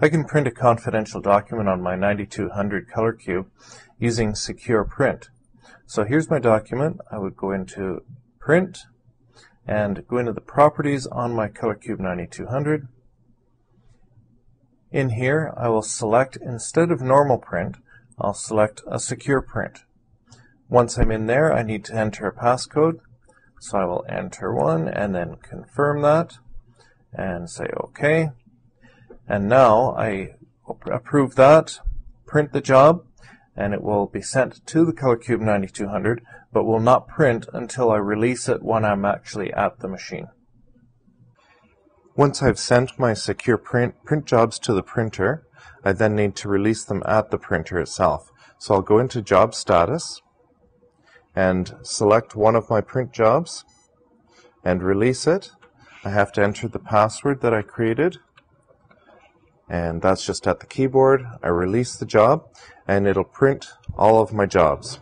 I can print a confidential document on my 9200 ColorQube using Secure Print. So here's my document. I would go into Print and go into the properties on my ColorQube 9200. In here, I will select, instead of normal print, I'll select a secure print. Once I'm in there, I need to enter a passcode. So I will enter one and then confirm that and say OK. And now I approve that, print the job, and it will be sent to the ColorQube 9200, but will not print until I release it when I'm actually at the machine. Once I've sent my secure print, print jobs to the printer, I then need to release them at the printer itself. So I'll go into Job Status and select one of my print jobs and release it. I have to enter the password that I created and that's just at the keyboard. I release the job and it'll print all of my jobs.